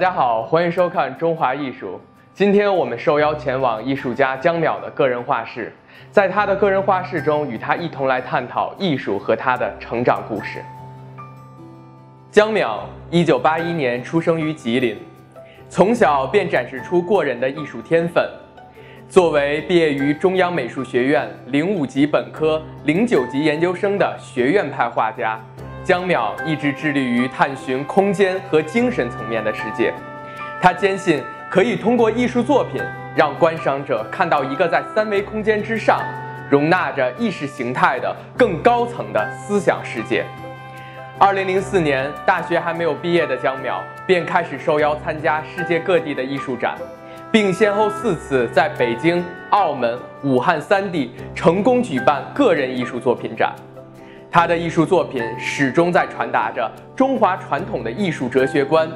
大家好，欢迎收看中华艺术。今天我们受邀前往艺术家姜淼的个人画室，在他的个人画室中，与他一同来探讨艺术和他的成长故事。姜淼，一九八一年出生于吉林，从小便展示出过人的艺术天分。作为毕业于中央美术学院零五级本科、零九级研究生的学院派画家，姜淼一直致力于探寻空间和精神层面的世界。他坚信可以通过艺术作品，让观赏者看到一个在三维空间之上，容纳着意识形态的更高层的思想世界。二零零四年，大学还没有毕业的姜淼便开始受邀参加世界各地的艺术展。并先后四次在北京、澳门、武汉三地成功举办个人艺术作品展。他的艺术作品始终在传达着中华传统的艺术哲学观。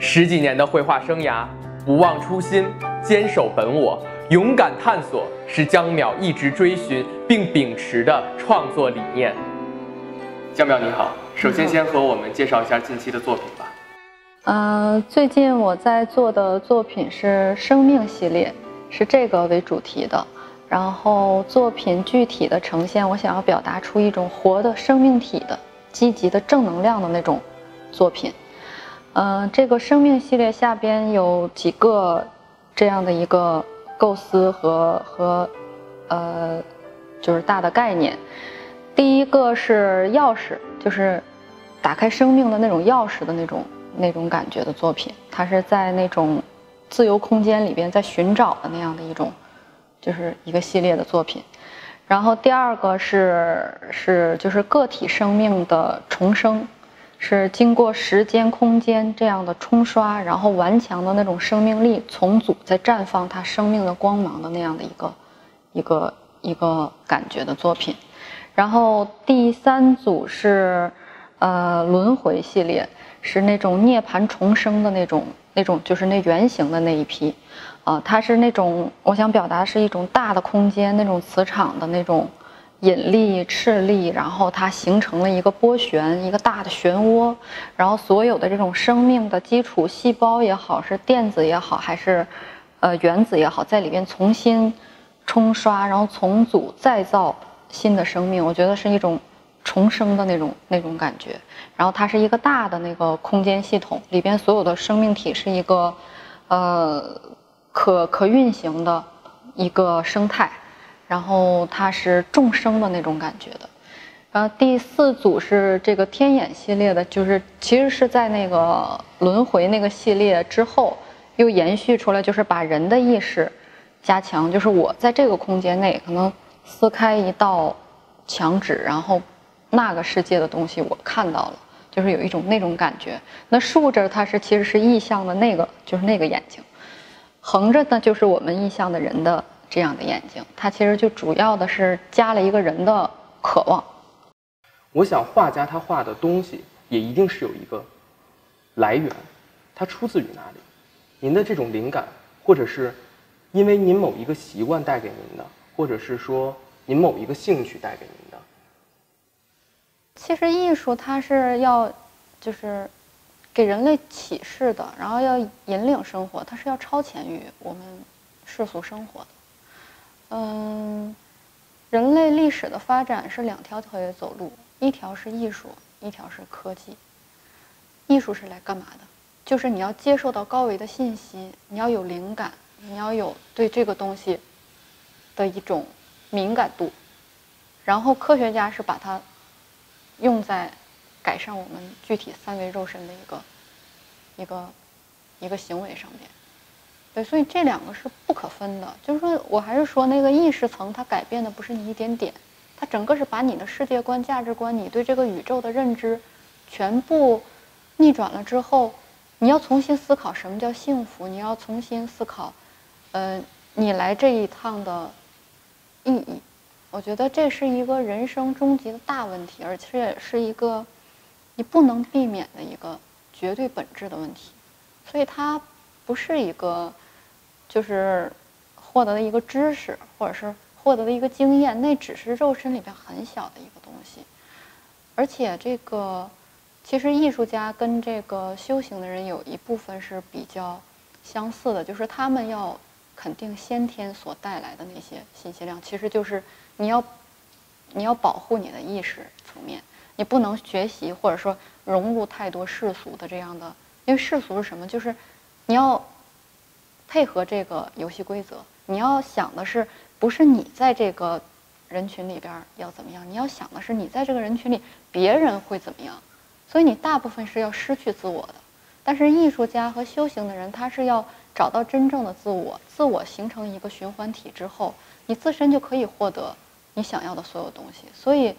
十几年的绘画生涯，不忘初心，坚守本我，勇敢探索，是姜淼一直追寻并秉持的创作理念。姜淼你好，首先先和我们介绍一下近期的作品吧。呃，最近我在做的作品是生命系列，是这个为主题的。然后作品具体的呈现，我想要表达出一种活的生命体的积极的正能量的那种作品。嗯，这个生命系列下边有几个这样的一个构思和和呃，就是大的概念。第一个是钥匙，就是打开生命的那种钥匙的那种。那种感觉的作品，它是在那种自由空间里边在寻找的那样的一种，就是一个系列的作品。然后第二个是是就是个体生命的重生，是经过时间空间这样的冲刷，然后顽强的那种生命力重组，在绽放它生命的光芒的那样的一个一个一个感觉的作品。然后第三组是呃轮回系列。是那种涅槃重生的那种，那种就是那圆形的那一批，啊，它是那种我想表达是一种大的空间，那种磁场的那种引力、斥力，然后它形成了一个波旋，一个大的漩涡，然后所有的这种生命的基础细胞也好，是电子也好，还是呃原子也好，在里边重新冲刷，然后重组再造新的生命，我觉得是一种。重生的那种那种感觉，然后它是一个大的那个空间系统，里边所有的生命体是一个，呃，可可运行的一个生态，然后它是众生的那种感觉的。然后第四组是这个天眼系列的，就是其实是在那个轮回那个系列之后又延续出来，就是把人的意识加强，就是我在这个空间内可能撕开一道墙纸，然后。那个世界的东西我看到了，就是有一种那种感觉。那竖着它是其实是意象的那个，就是那个眼睛；横着呢就是我们意象的人的这样的眼睛。它其实就主要的是加了一个人的渴望。我想画家他画的东西也一定是有一个来源，它出自于哪里？您的这种灵感，或者是因为您某一个习惯带给您的，或者是说您某一个兴趣带给您的？其实艺术它是要，就是给人类启示的，然后要引领生活，它是要超前于我们世俗生活的。嗯，人类历史的发展是两条腿走路，一条是艺术，一条是科技。艺术是来干嘛的？就是你要接受到高维的信息，你要有灵感，你要有对这个东西的一种敏感度，然后科学家是把它。用在改善我们具体三维肉身的一个一个一个行为上面，对，所以这两个是不可分的。就是说我还是说那个意识层，它改变的不是你一点点，它整个是把你的世界观、价值观、你对这个宇宙的认知全部逆转了之后，你要重新思考什么叫幸福，你要重新思考，呃，你来这一趟的意义。我觉得这是一个人生终极的大问题，而且是一个你不能避免的一个绝对本质的问题。所以它不是一个就是获得的一个知识，或者是获得的一个经验，那只是肉身里边很小的一个东西。而且这个其实艺术家跟这个修行的人有一部分是比较相似的，就是他们要肯定先天所带来的那些信息量，其实就是你要你要保护你的意识层面，你不能学习或者说融入太多世俗的这样的，因为世俗是什么？就是你要配合这个游戏规则，你要想的是不是你在这个人群里边要怎么样？你要想的是你在这个人群里别人会怎么样？所以你大部分是要失去自我的，但是艺术家和修行的人，他是要找到真正的自我，自我形成一个循环体之后，你自身就可以获得你想要的所有东西。所以，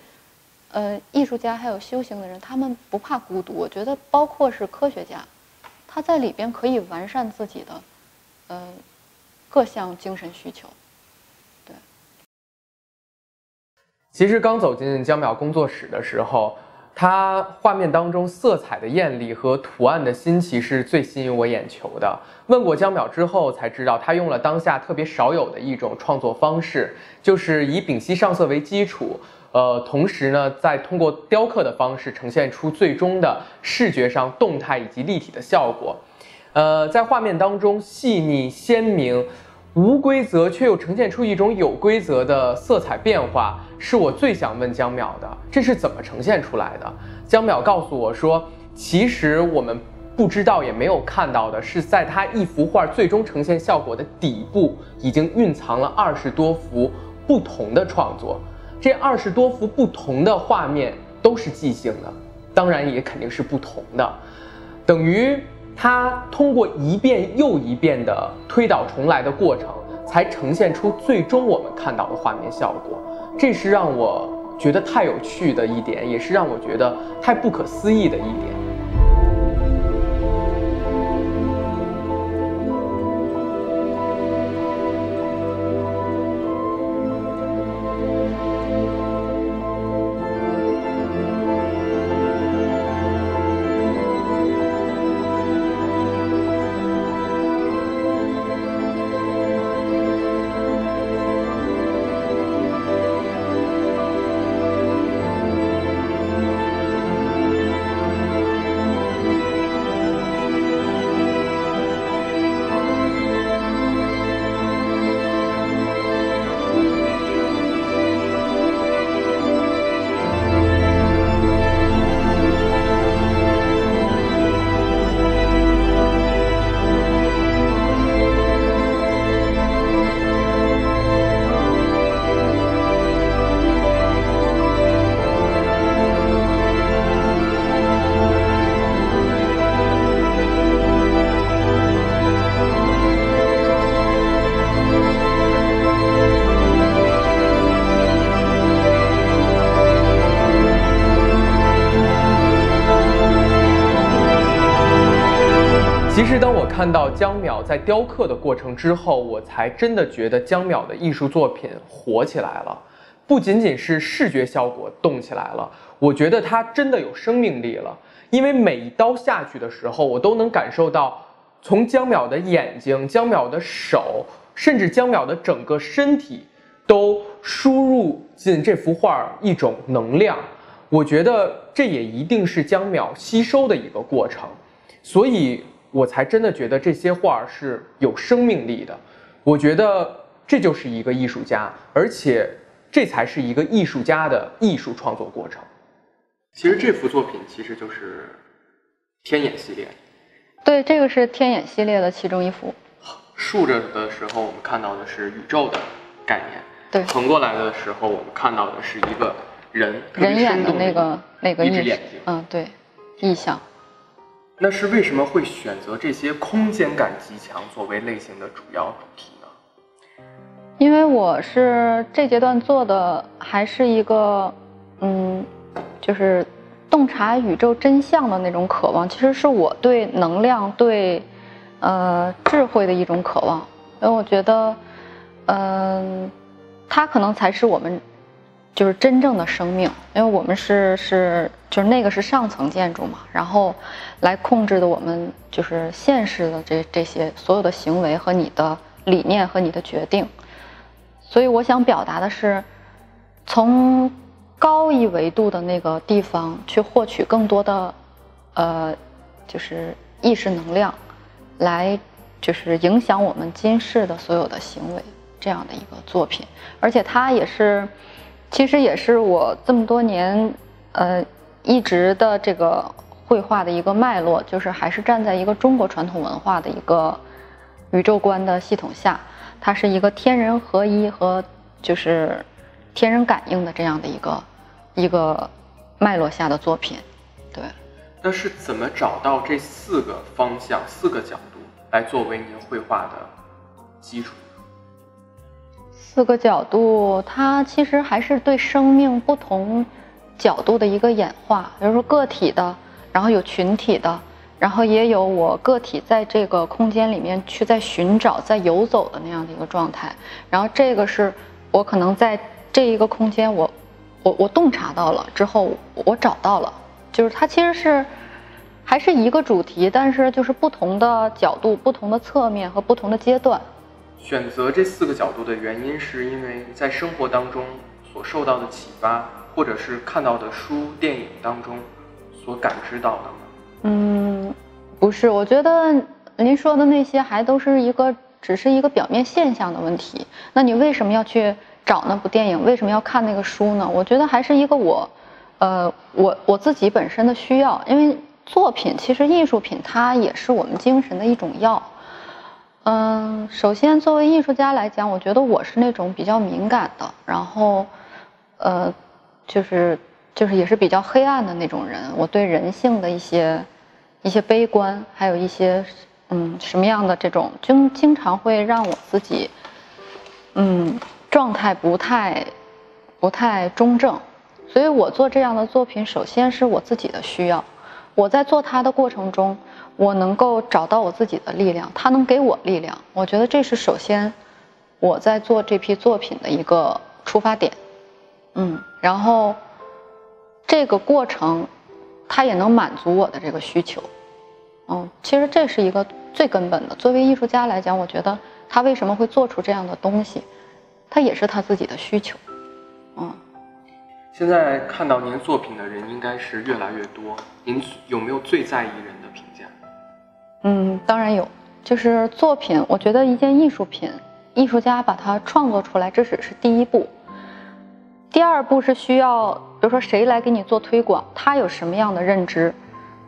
呃，艺术家还有修行的人，他们不怕孤独。我觉得，包括是科学家，他在里边可以完善自己的，呃，各项精神需求。对。其实刚走进江淼工作室的时候。他画面当中色彩的艳丽和图案的新奇是最吸引我眼球的。问过江淼之后才知道，他用了当下特别少有的一种创作方式，就是以丙烯上色为基础，呃，同时呢，再通过雕刻的方式呈现出最终的视觉上动态以及立体的效果。呃，在画面当中细腻鲜明。无规则却又呈现出一种有规则的色彩变化，是我最想问江淼的，这是怎么呈现出来的？江淼告诉我说，其实我们不知道也没有看到的是，在他一幅画最终呈现效果的底部，已经蕴藏了二十多幅不同的创作。这二十多幅不同的画面都是即兴的，当然也肯定是不同的，等于。他通过一遍又一遍的推倒重来的过程，才呈现出最终我们看到的画面效果。这是让我觉得太有趣的一点，也是让我觉得太不可思议的一点。其实，当我看到江淼在雕刻的过程之后，我才真的觉得江淼的艺术作品火起来了。不仅仅是视觉效果动起来了，我觉得它真的有生命力了。因为每一刀下去的时候，我都能感受到，从江淼的眼睛、江淼的手，甚至江淼的整个身体，都输入进这幅画一种能量。我觉得这也一定是江淼吸收的一个过程，所以。我才真的觉得这些画是有生命力的，我觉得这就是一个艺术家，而且这才是一个艺术家的艺术创作过程。其实这幅作品其实就是天眼系列，对，这个是天眼系列的其中一幅。竖着的时候，我们看到的是宇宙的概念；对，横过来的时候，我们看到的是一个人人眼的那个那个一只眼睛。嗯，对，意象。那是为什么会选择这些空间感极强作为类型的主要主题呢？因为我是这阶段做的还是一个，嗯，就是洞察宇宙真相的那种渴望，其实是我对能量、对呃智慧的一种渴望。因为我觉得，嗯，它可能才是我们。就是真正的生命，因为我们是是就是那个是上层建筑嘛，然后来控制的我们就是现实的这这些所有的行为和你的理念和你的决定，所以我想表达的是，从高一维度的那个地方去获取更多的呃，就是意识能量，来就是影响我们今世的所有的行为这样的一个作品，而且它也是，其实也是我这么多年呃一直的这个绘画的一个脉络，就是还是站在一个中国传统文化的一个宇宙观的系统下，它是一个天人合一和就是天人感应的这样的一个一个脉络下的作品，对。那是怎么找到这四个方向、四个角度来作为您绘画的基础？四个角度，它其实还是对生命不同角度的一个演化。比如说个体的，然后有群体的，然后也有我个体在这个空间里面去在寻找、在游走的那样的一个状态。然后这个是我可能在这一个空间，我我我洞察到了之后，我找到了。就是它其实是还是一个主题，但是就是不同的角度、不同的侧面和不同的阶段。选择这四个角度的原因，是因为在生活当中所受到的启发，或者是看到的书、电影当中所感知到的？嗯，不是，我觉得您说的那些还都是一个，只是一个表面现象的问题。那你为什么要去找那部电影？为什么要看那个书呢？我觉得还是一个我。呃，我我自己本身的需要，因为作品其实艺术品它也是我们精神的一种药。嗯，首先作为艺术家来讲，我觉得我是那种比较敏感的，然后，呃，就是就是也是比较黑暗的那种人。我对人性的一些一些悲观，还有一些嗯什么样的这种，经经常会让我自己嗯状态不太不太中正。所以我做这样的作品，首先是我自己的需要。我在做它的过程中，我能够找到我自己的力量，它能给我力量。我觉得这是首先我在做这批作品的一个出发点。嗯，然后这个过程，它也能满足我的这个需求。嗯，其实这是一个最根本的。作为艺术家来讲，我觉得他为什么会做出这样的东西，他也是他自己的需求。嗯。现在看到您作品的人应该是越来越多，您有没有最在意人的评？嗯，当然有。就是作品，我觉得一件艺术品，艺术家把它创作出来，这只是第一步。第二步是需要，比如说谁来给你做推广，他有什么样的认知，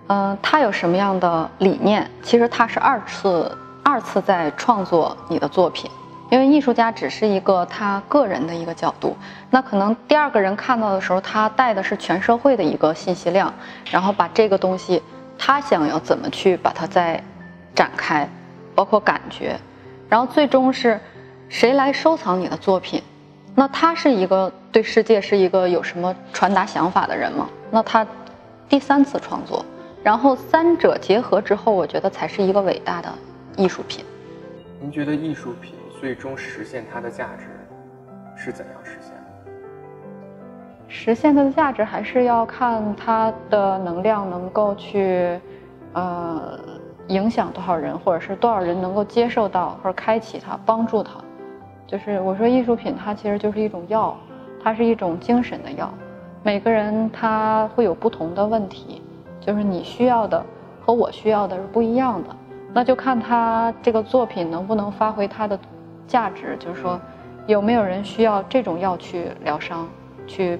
嗯，他有什么样的理念，其实他是二次二次在创作你的作品。因为艺术家只是一个他个人的一个角度，那可能第二个人看到的时候，他带的是全社会的一个信息量，然后把这个东西，他想要怎么去把它再展开，包括感觉，然后最终是谁来收藏你的作品？那他是一个对世界是一个有什么传达想法的人吗？那他第三次创作，然后三者结合之后，我觉得才是一个伟大的艺术品。您觉得艺术品？最终实现它的价值是怎样实？实现它的价值还是要看它的能量能够去，呃，影响多少人，或者是多少人能够接受到或者开启它，帮助它。就是我说艺术品，它其实就是一种药，它是一种精神的药。每个人他会有不同的问题，就是你需要的和我需要的是不一样的，那就看他这个作品能不能发挥它的。价值就是说，有没有人需要这种药去疗伤，去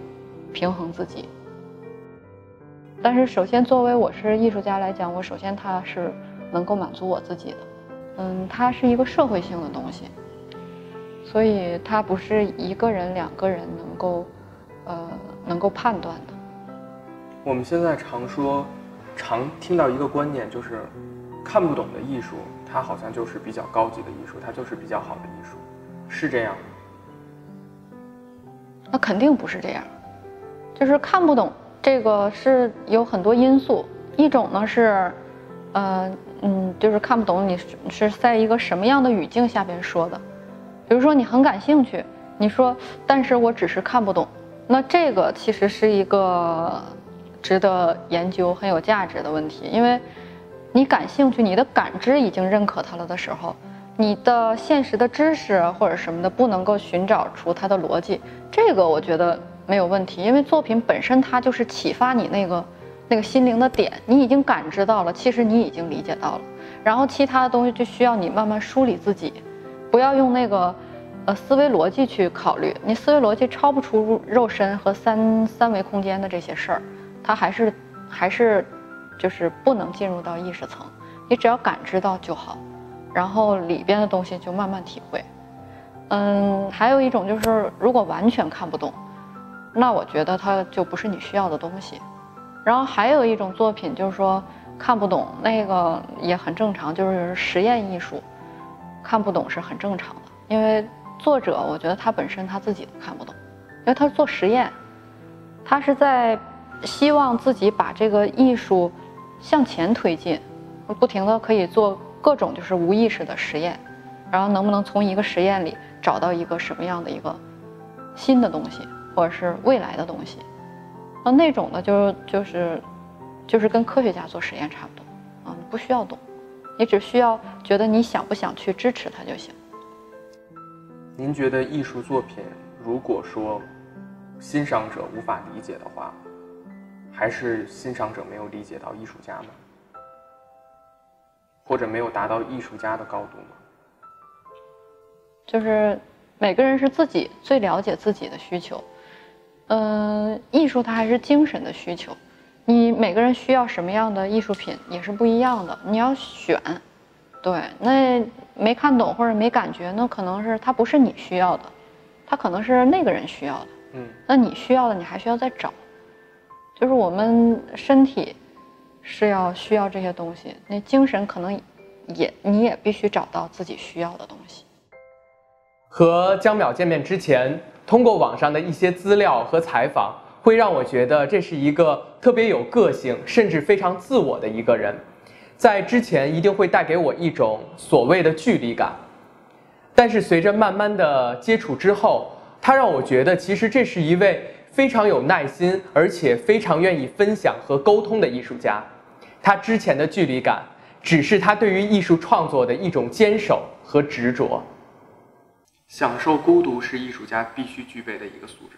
平衡自己？但是首先，作为我是艺术家来讲，我首先它是能够满足我自己的。嗯，它是一个社会性的东西，所以它不是一个人、两个人能够呃能够判断的。我们现在常说，常听到一个观念，就是看不懂的艺术。它好像就是比较高级的艺术，它就是比较好的艺术，是这样吗？那肯定不是这样，就是看不懂这个是有很多因素。一种呢是，呃嗯，就是看不懂你是在一个什么样的语境下边说的。比如说你很感兴趣，你说，但是我只是看不懂，那这个其实是一个值得研究、很有价值的问题，因为。你感兴趣，你的感知已经认可它了的时候，你的现实的知识或者什么的不能够寻找出它的逻辑，这个我觉得没有问题，因为作品本身它就是启发你那个那个心灵的点，你已经感知到了，其实你已经理解到了。然后其他的东西就需要你慢慢梳理自己，不要用那个呃思维逻辑去考虑，你思维逻辑超不出肉身和三三维空间的这些事儿，它还是还是就是不能进入到意识层，你只要感知到就好，然后里边的东西就慢慢体会。嗯，还有一种就是如果完全看不懂，那我觉得它就不是你需要的东西。然后还有一种作品就是说。看不懂那个也很正常，就是实验艺术，看不懂是很正常的。因为作者，我觉得他本身他自己都看不懂，因为他做实验，他是在希望自己把这个艺术向前推进，不停的可以做各种就是无意识的实验，然后能不能从一个实验里找到一个什么样的一个新的东西，或者是未来的东西，那那种的就就是。就是跟科学家做实验差不多，啊，你不需要懂，你只需要觉得你想不想去支持它就行。您觉得艺术作品，如果说欣赏者无法理解的话，还是欣赏者没有理解到艺术家吗？或者没有达到艺术家的高度吗？就是每个人是自己最了解自己的需求，嗯，艺术它还是精神的需求。你每个人需要什么样的艺术品也是不一样的，你要选，对，那没看懂或者没感觉，那可能是它不是你需要的，它可能是那个人需要的，嗯，那你需要的你还需要再找，就是我们身体是要需要这些东西，那精神可能也你也必须找到自己需要的东西。和江淼见面之前，通过网上的一些资料和采访。会让我觉得这是一个特别有个性，甚至非常自我的一个人，在之前一定会带给我一种所谓的距离感，但是随着慢慢的接触之后，他让我觉得其实这是一位非常有耐心，而且非常愿意分享和沟通的艺术家。他之前的距离感，只是他对于艺术创作的一种坚守和执着。享受孤独是艺术家必须具备的一个素质。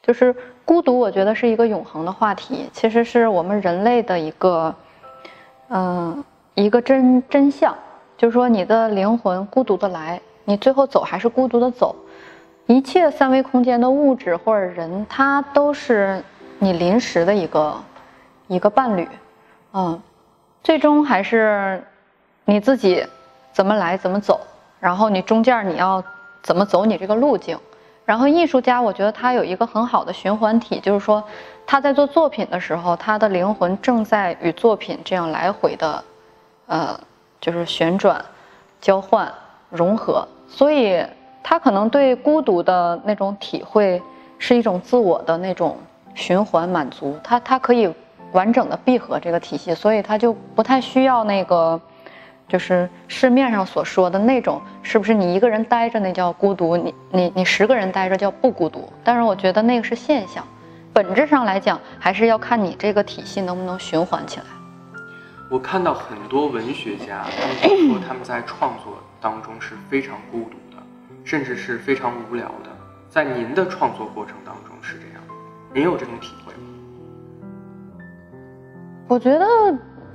就是孤独，我觉得是一个永恒的话题，其实是我们人类的一个，嗯，一个真真相。就是说，你的灵魂孤独的来，你最后走还是孤独的走。一切三维空间的物质或者人，它都是你临时的一个一个伴侣，嗯，最终还是你自己怎么来怎么走，然后你中间你要怎么走你这个路径。然后艺术家，我觉得他有一个很好的循环体，就是说他在做作品的时候，他的灵魂正在与作品这样来回的，呃，就是旋转、交换、融合，所以他可能对孤独的那种体会是一种自我的那种循环满足，他他可以完整的闭合这个体系，所以他就不太需要那个。就是市面上所说的那种，是不是你一个人待着那叫孤独？你你你十个人待着叫不孤独？但是我觉得那个是现象，本质上来讲，还是要看你这个体系能不能循环起来。我看到很多文学家，他们说他们在创作当中是非常孤独的，甚至是非常无聊的。在您的创作过程当中是这样，您有这种体会吗？我觉得，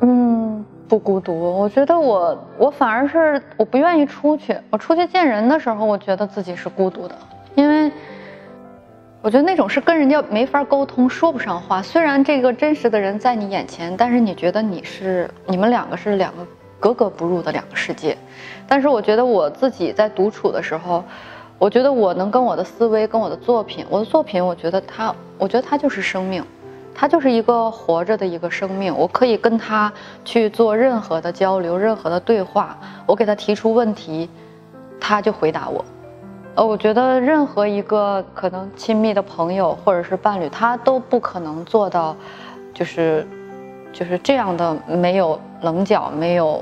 嗯。不孤独，我觉得我我反而是我不愿意出去。我出去见人的时候，我觉得自己是孤独的，因为我觉得那种是跟人家没法沟通，说不上话。虽然这个真实的人在你眼前，但是你觉得你是你们两个是两个格格不入的两个世界。但是我觉得我自己在独处的时候，我觉得我能跟我的思维、跟我的作品，我的作品，我觉得它，我觉得它就是生命。他就是一个活着的一个生命，我可以跟他去做任何的交流、任何的对话。我给他提出问题，他就回答我。呃，我觉得任何一个可能亲密的朋友或者是伴侣，他都不可能做到，就是就是这样的没有棱角、没有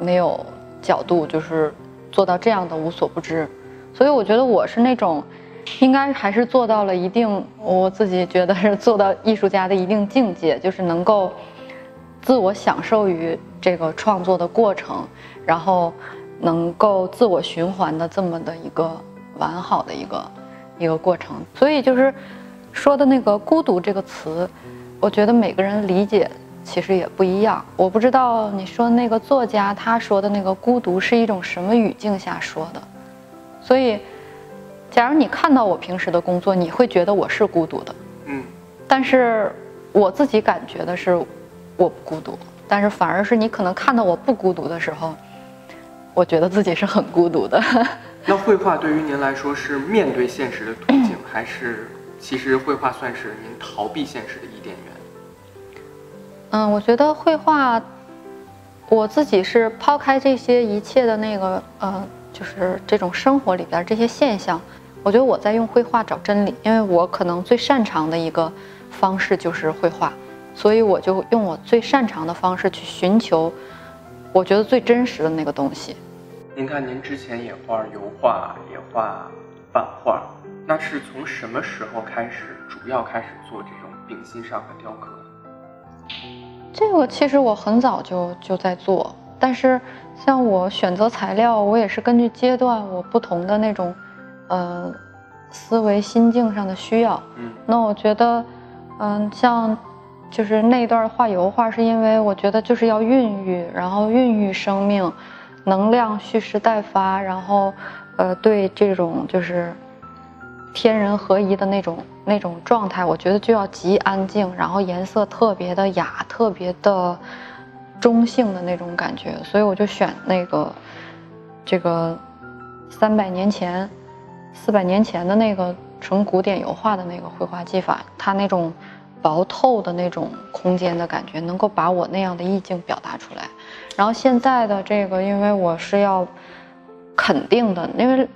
没有角度，就是做到这样的无所不知。所以我觉得我是那种。应该还是做到了一定，我自己觉得是做到艺术家的一定境界，就是能够自我享受于这个创作的过程，然后能够自我循环的这么的一个完好的一个一个过程。所以就是说的那个孤独这个词，我觉得每个人理解其实也不一样。我不知道你说那个作家他说的那个孤独是一种什么语境下说的，所以，假如你看到我平时的工作，你会觉得我是孤独的，嗯，但是我自己感觉的是我不孤独，但是反而是你可能看到我不孤独的时候，我觉得自己是很孤独的。那绘画对于您来说是面对现实的途径，还是其实绘画算是您逃避现实的伊甸园？嗯，我觉得绘画，我自己是抛开这些一切的那个呃，就是这种生活里边这些现象，我觉得我在用绘画找真理，因为我可能最擅长的一个方式就是绘画，所以我就用我最擅长的方式去寻求，我觉得最真实的那个东西。您看，您之前也画油画，也画版画，那是从什么时候开始主要开始做这种丙烯上的雕刻？这个其实我很早就就在做，但是像我选择材料，我也是根据阶段我不同的那种，呃，思维心境上的需要。嗯，那我觉得，嗯，像就是那段画油画，是因为我觉得就是要孕育，然后孕育生命。能量蓄势待发，然后，呃，对这种就是天人合一的那种那种状态，我觉得就要极安静，然后颜色特别的雅，特别的中性的那种感觉，所以我就选那个这个三百年前、四百年前的那个纯古典油画的那个绘画技法，它那种薄透的那种空间的感觉，能够把我那样的意境表达出来。然后现在的这个，因为我是要肯定的，因为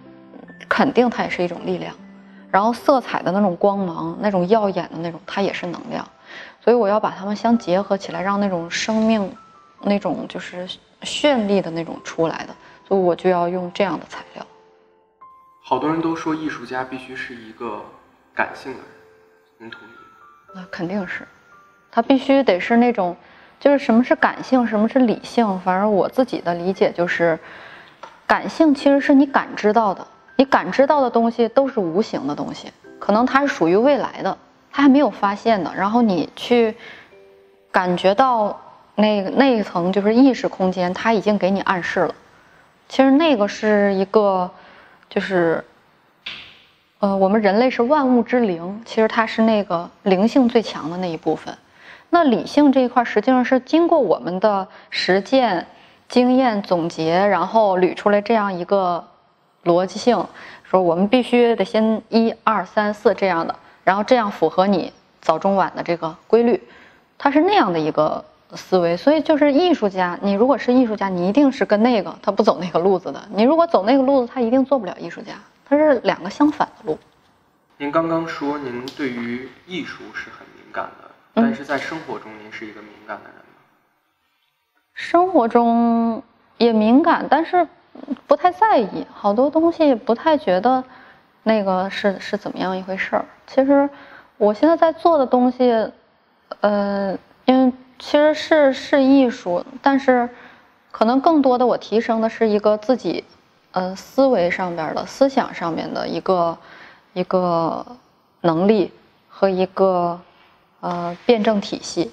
肯定它也是一种力量，然后色彩的那种光芒，那种耀眼的那种，它也是能量，所以我要把它们相结合起来，让那种生命，那种就是绚丽的那种出来的，所以我就要用这样的材料。好多人都说艺术家必须是一个感性的人，您同意吗？那肯定是，他必须得是那种。就是什么是感性，什么是理性？反正我自己的理解就是，感性其实是你感知到的，你感知到的东西都是无形的东西，可能它是属于未来的，它还没有发现的。然后你去感觉到那那一层就是意识空间，它已经给你暗示了。其实那个是一个，就是，呃，我们人类是万物之灵，其实它是那个灵性最强的那一部分。那理性这一块实际上是经过我们的实践、经验总结，然后捋出来这样一个逻辑性，说我们必须得先一二三四这样的，然后这样符合你早中晚的这个规律，它是那样的一个思维。所以就是艺术家，你如果是艺术家，你一定是跟那个他不走那个路子的。你如果走那个路子，他一定做不了艺术家，他是两个相反的路。您刚刚说您对于艺术是很敏感的。但是在生活中，您是一个敏感的人吗？生活中也敏感，但是不太在意，好多东西不太觉得那个是是怎么样一回事儿。其实我现在在做的东西，呃，因为其实是是艺术，但是可能更多的我提升的是一个自己，呃，思维上边的思想上面的一个一个能力和一个。呃，辩证体系，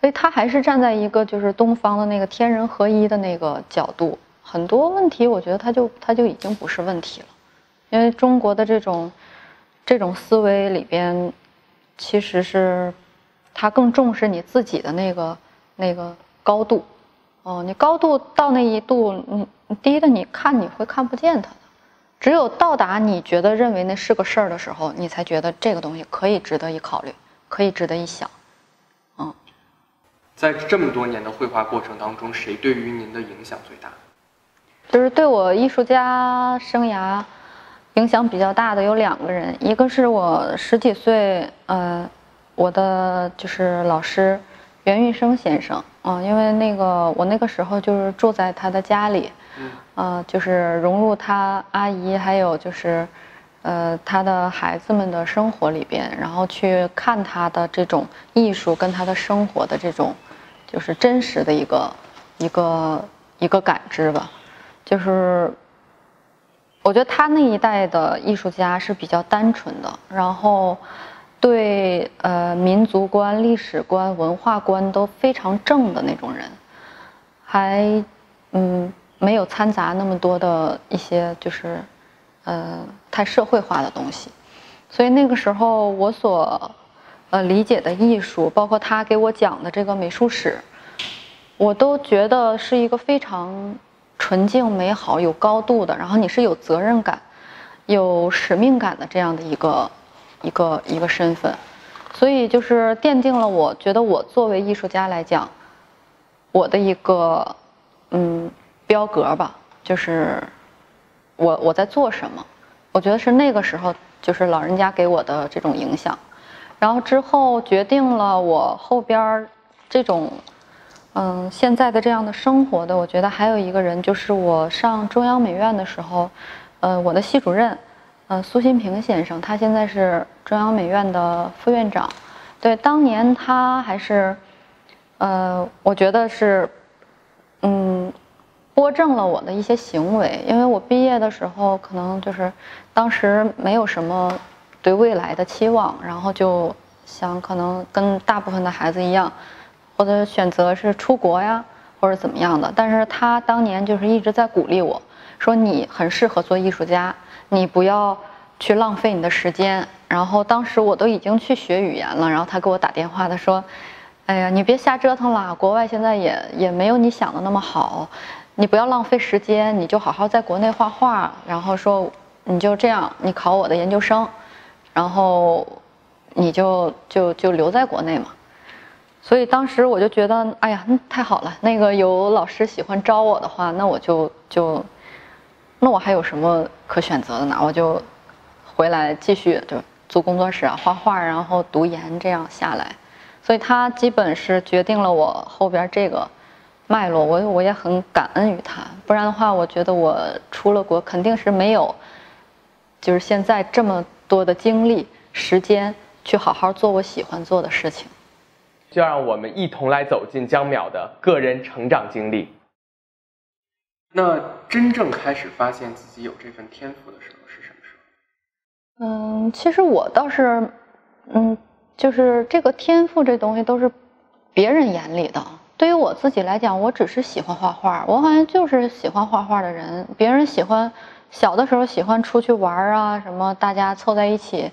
所以他还是站在一个就是东方的那个天人合一的那个角度，很多问题我觉得他就他就已经不是问题了，因为中国的这种这种思维里边，其实是他更重视你自己的那个那个高度，哦，你高度到那一度，你低的你看你会看不见它的，只有到达你觉得认为那是个事儿的时候，你才觉得这个东西可以值得一考虑。可以值得一想，嗯，在这么多年的绘画过程当中，谁对于您的影响最大？就是对我艺术家生涯影响比较大的有两个人，一个是我十几岁，呃，我的就是老师袁玉生先生，嗯，因为那个我那个时候就是住在他的家里，嗯，呃，就是融入他阿姨还有就是。呃，他的孩子们的生活里边，然后去看他的这种艺术跟他的生活的这种，就是真实的一个一个一个感知吧。就是我觉得他那一代的艺术家是比较单纯的，然后对呃民族观、历史观、文化观都非常正的那种人，还嗯没有掺杂那么多的一些就是呃太社会化的东西，所以那个时候我所呃理解的艺术，包括他给我讲的这个美术史，我都觉得是一个非常纯净、美好、有高度的，然后你是有责任感、有使命感的这样的一个。一个一个身份，所以就是奠定了我觉得我作为艺术家来讲，我的一个嗯标格吧，就是我我在做什么，我觉得是那个时候就是老人家给我的这种影响，然后之后决定了我后边儿这种嗯现在的这样的生活的，我觉得还有一个人就是我上中央美院的时候，呃我的系主任。呃，苏新平先生，他现在是中央美院的副院长。对，当年他还是，呃，我觉得是，嗯，拨正了我的一些行为。因为我毕业的时候，可能就是当时没有什么对未来的期望，然后就想可能跟大部分的孩子一样，或者选择是出国呀，或者怎么样的。但是他当年就是一直在鼓励我说：“你很适合做艺术家。”你不要去浪费你的时间。然后当时我都已经去学语言了，然后他给我打电话，他说：“哎呀，你别瞎折腾了，国外现在也也没有你想的那么好，你不要浪费时间，你就好好在国内画画。然后说你就这样，你考我的研究生，然后你就就就留在国内嘛。所以当时我就觉得，哎呀，太好了，那个有老师喜欢招我的话，那我就就。”那我还有什么可选择的呢？我就回来继续就租工作室啊，画画，然后读研，这样下来。所以他基本是决定了我后边这个脉络。我我也很感恩于他，不然的话，我觉得我出了国肯定是没有，就是现在这么多的精力时间去好好做我喜欢做的事情。就让我们一同来走进江淼的个人成长经历。那真正开始发现自己有这份天赋的时候是什么时候？嗯，其实我倒是，嗯，就是这个天赋这东西都是别人眼里的。对于我自己来讲，我只是喜欢画画，我好像就是喜欢画画的人。别人喜欢小的时候喜欢出去玩啊，什么大家凑在一起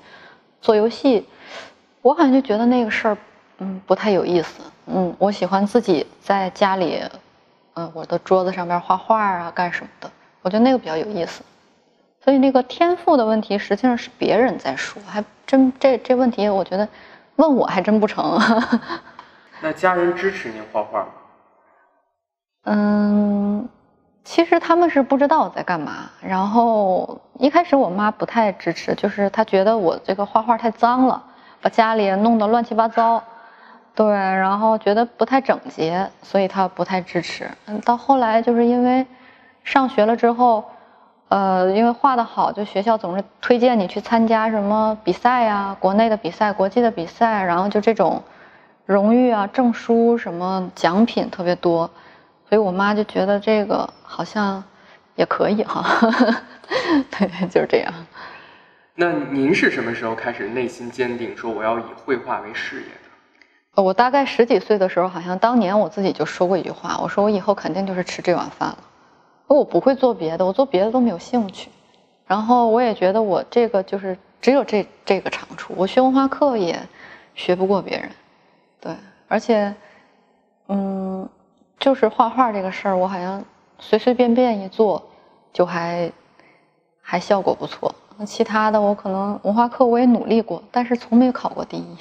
做游戏，我好像就觉得那个事儿，嗯，不太有意思。嗯，我喜欢自己在家里。嗯，我的桌子上面画画啊，干什么的？我觉得那个比较有意思。所以那个天赋的问题，实际上是别人在说，还真这这问题，我觉得问我还真不成。那家人支持您画画吗？嗯，其实他们是不知道我在干嘛。然后一开始我妈不太支持，就是她觉得我这个画画太脏了，把家里弄得乱七八糟。对，然后觉得不太整洁，所以他不太支持。到后来就是因为上学了之后，呃，因为画的好，就学校总是推荐你去参加什么比赛呀，国内的比赛、国际的比赛，然后就这种荣誉啊、证书什么奖品特别多，所以我妈就觉得这个好像也可以哈。对，就是这样。那您是什么时候开始内心坚定说我要以绘画为事业？我大概十几岁的时候，好像当年我自己就说过一句话，我说我以后肯定就是吃这碗饭了，我不会做别的，我做别的都没有兴趣。然后我也觉得我这个就是只有这这个长处，我学文化课也学不过别人，对，而且，嗯，就是画画这个事儿，我好像随随便便一做就还还效果不错。其他的我可能文化课我也努力过，但是从没考过第一。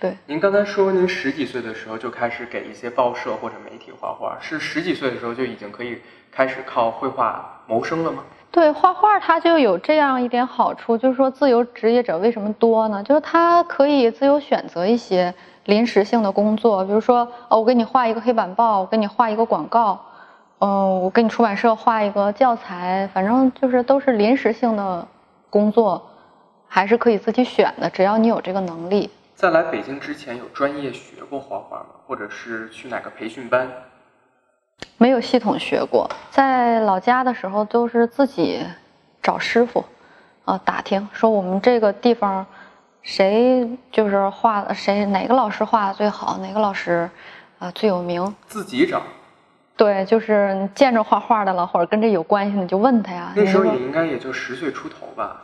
对，您刚才说您十几岁的时候就开始给一些报社或者媒体画画，是十几岁的时候就已经可以开始靠绘画谋生了吗？对，画画它就有这样一点好处，就是说自由职业者为什么多呢？就是他可以自由选择一些临时性的工作，比如说，哦，我给你画一个黑板报，我给你画一个广告，嗯，我给你出版社画一个教材，反正就是都是临时性的工作，还是可以自己选的，只要你有这个能力。在来北京之前，有专业学过画画吗？或者是去哪个培训班？没有系统学过，在老家的时候都是自己找师傅，啊，打听说我们这个地方，谁就是画谁哪个老师画的最好，哪个老师啊最有名，自己找。对，就是见着画画的了，或者跟这有关系的，你就问他呀。那时候也应该也就十岁出头吧。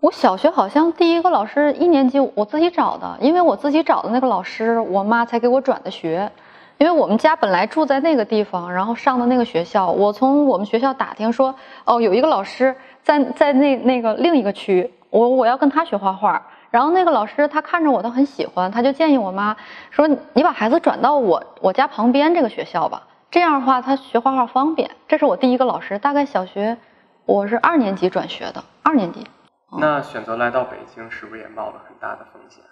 我小学好像第一个老师一年级我自己找的，因为我自己找的那个老师，我妈才给我转的学。因为我们家本来住在那个地方，然后上的那个学校，我从我们学校打听说，哦，有一个老师在在那那个另一个区，我我要跟他学画画。然后那个老师他看着我，他很喜欢，他就建议我妈说：“你把孩子转到我我家旁边这个学校吧，这样的话他学画画方便。”这是我第一个老师，大概小学我是二年级转学的，二年级。那选择来到北京，是不是也冒了很大的风险？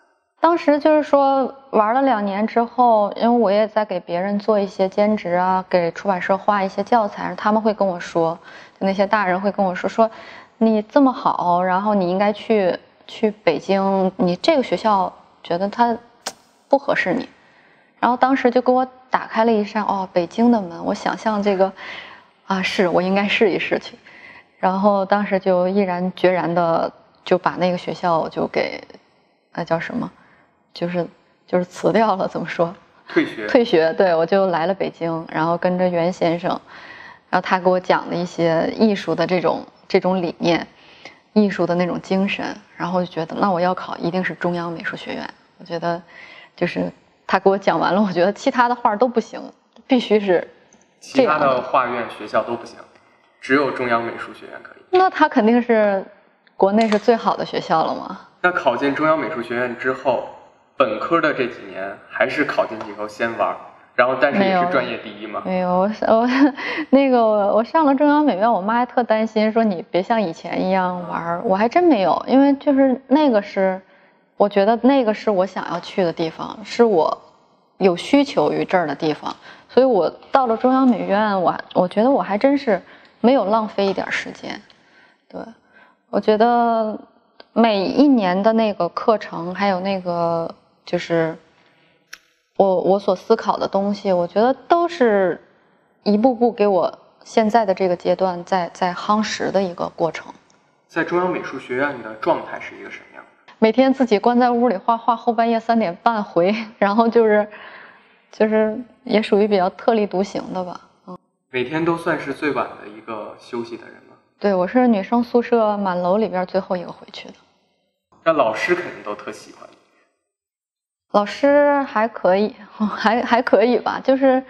当时就是说玩了两年之后，因为我也在给别人做一些兼职啊，给出版社画一些教材，他们会跟我说，那些大人会跟我说说，你这么好，然后你应该去去北京，你这个学校觉得它不合适你，然后当时就给我打开了一扇哦北京的门，我想象这个啊是我应该试一试去，然后当时就毅然决然的就把那个学校就给那叫什么？就是就是辞掉了，怎么说？退学。退学，对我就来了北京，然后跟着袁先生，然后他给我讲的一些艺术的这种这种理念，艺术的那种精神，然后就觉得那我要考一定是中央美术学院。我觉得，就是他给我讲完了，我觉得其他的画都不行，必须是其他的画院学校都不行，只有中央美术学院可以。那他肯定是国内是最好的学校了吗？那考进中央美术学院之后。本科的这几年还是考进去以后先玩，然后但是也是专业第一吗？没有，我我那个我上了中央美院，我妈还特担心说你别像以前一样玩，我还真没有，因为就是那个是，我觉得那个是我想要去的地方，是我有需求于这儿的地方，所以我到了中央美院，我我觉得我还真是没有浪费一点时间，对，我觉得每一年的那个课程还有那个。就是我我所思考的东西，我觉得都是一步步给我现在的这个阶段在在夯实的一个过程。在中央美术学院的状态是一个什么样的？每天自己关在屋里画画，后半夜三点半回，然后就是就是也属于比较特立独行的吧。嗯，每天都算是最晚的一个休息的人吗？对，我是女生宿舍满楼里边最后一个回去的。那老师肯定都特喜欢你。老师还可以，还还可以吧，就是，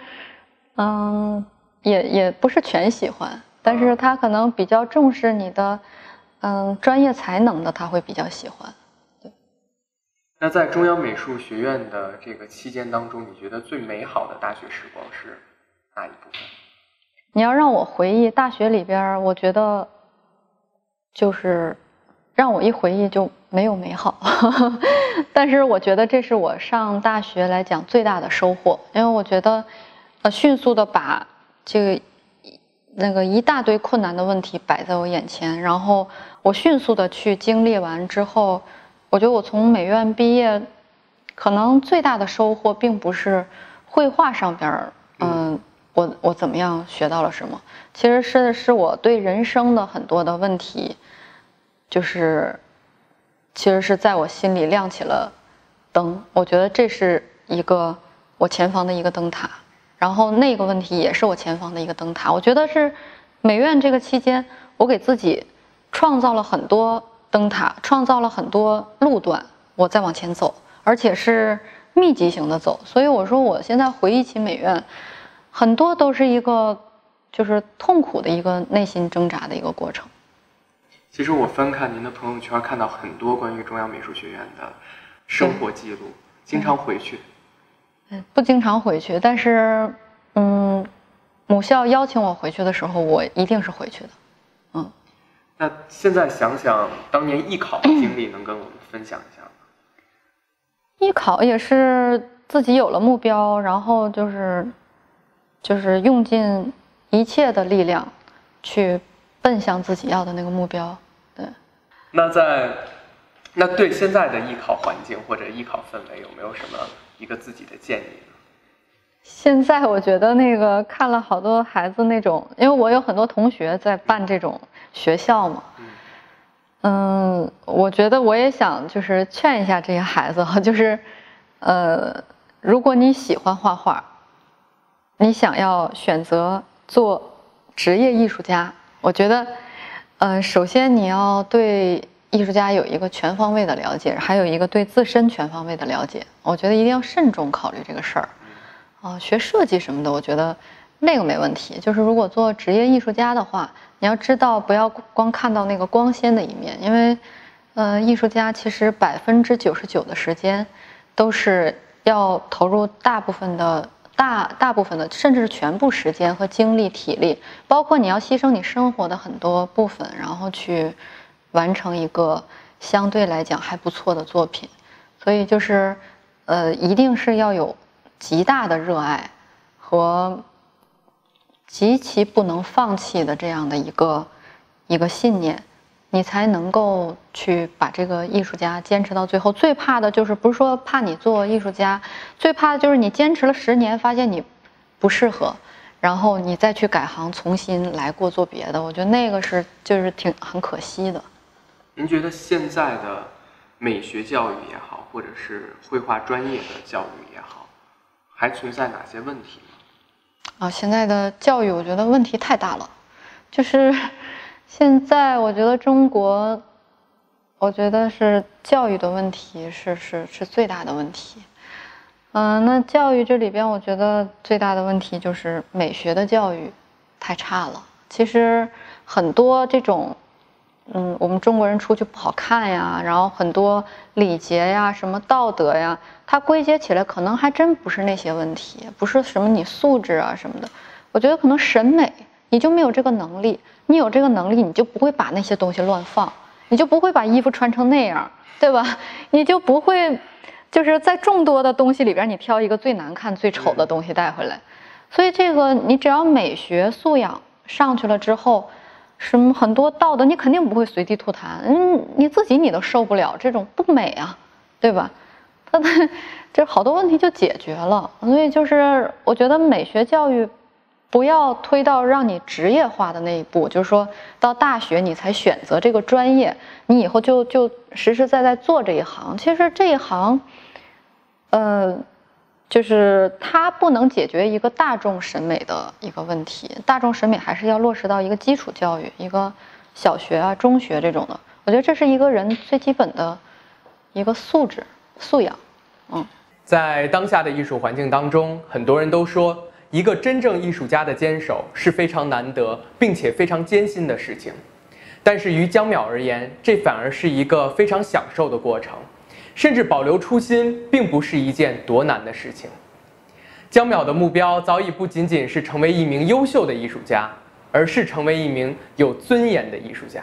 嗯，也也不是全喜欢，但是他可能比较重视你的，嗯，专业才能的，他会比较喜欢。对。那在中央美术学院的这个期间当中，你觉得最美好的大学时光是哪一部分？你要让我回忆大学里边，我觉得，就是让我一回忆就没有美好。但是我觉得这是我上大学来讲最大的收获，因为我觉得，呃，迅速的把这个那个一大堆困难的问题摆在我眼前，然后我迅速的去经历完之后，我觉得我从美院毕业，可能最大的收获并不是绘画上边嗯，我我怎么样学到了什么，其实是是我对人生的很多的问题，就是。其实是在我心里亮起了灯，我觉得这是一个我前方的一个灯塔，然后那个问题也是我前方的一个灯塔。我觉得是美院这个期间，我给自己创造了很多灯塔，创造了很多路段，我在往前走，而且是密集型的走。所以我说，我现在回忆起美院，很多都是一个就是痛苦的一个内心挣扎的一个过程。其实我翻看您的朋友圈，看到很多关于中央美术学院的生活记录，经常回去。嗯，不经常回去，但是，嗯，母校邀请我回去的时候，我一定是回去的。嗯。那现在想想当年艺考的经历，能跟我们分享一下吗？艺考也是自己有了目标，然后就是，就是用尽一切的力量去奔向自己要的那个目标。对那在那对现在的艺考环境或者艺考氛围有没有什么一个自己的建议呢？现在我觉得那个看了好多孩子那种，因为我有很多同学在办这种学校嘛，嗯，我觉得我也想就是劝一下这些孩子哈，就是，呃，如果你喜欢画画，你想要选择做职业艺术家，我觉得，呃，首先你要对艺术家有一个全方位的了解，还有一个对自身全方位的了解。我觉得一定要慎重考虑这个事儿。啊，学设计什么的，我觉得那个没问题。就是如果做职业艺术家的话。你要知道，不要光看到那个光鲜的一面，因为，呃，艺术家其实百分之九十九的时间，都是要投入大部分的大大部分的，甚至是全部时间和精力、体力，包括你要牺牲你生活的很多部分，然后去完成一个相对来讲还不错的作品。所以就是，呃，一定是要有极大的热爱和。极其不能放弃的这样的一个一个信念，你才能够去把这个艺术家坚持到最后。最怕的就是不是说怕你做艺术家，最怕的就是你坚持了十年，发现你不适合，然后你再去改行，重新来过做别的。我觉得那个是就是挺很可惜的。您觉得现在的美学教育也好，或者是绘画专业的教育也好，还存在哪些问题吗？啊，现在的教育我觉得问题太大了，就是现在我觉得中国，我觉得是教育的问题是是是最大的问题。嗯，那教育这里边，我觉得最大的问题就是美学的教育太差了。其实很多这种。嗯，我们中国人出去不好看呀，然后很多礼节呀、什么道德呀，它归结起来可能还真不是那些问题，不是什么你素质啊什么的。我觉得可能审美，你就没有这个能力，你有这个能力，你就不会把那些东西乱放，你就不会把衣服穿成那样，对吧？你就不会，就是在众多的东西里边，你挑一个最难看、最丑的东西带回来。所以这个，你只要美学素养上去了之后。什么很多道德，你肯定不会随地吐痰，嗯，你自己你都受不了这种不美啊，对吧？他 这好多问题就解决了，所以就是我觉得美学教育不要推到让你职业化的那一步，就是说到大学你才选择这个专业，你以后就就实实在在做这一行。其实这一行，呃。就是它不能解决一个大众审美的一个问题，大众审美还是要落实到一个基础教育，一个小学啊、中学这种的。我觉得这是一个人最基本的一个素质素养。嗯，在当下的艺术环境当中，很多人都说，一个真正艺术家的坚守是非常难得并且非常艰辛的事情。但是于江淼而言，这反而是一个非常享受的过程。甚至保留初心，并不是一件多难的事情。江淼的目标早已不仅仅是成为一名优秀的艺术家，而是成为一名有尊严的艺术家。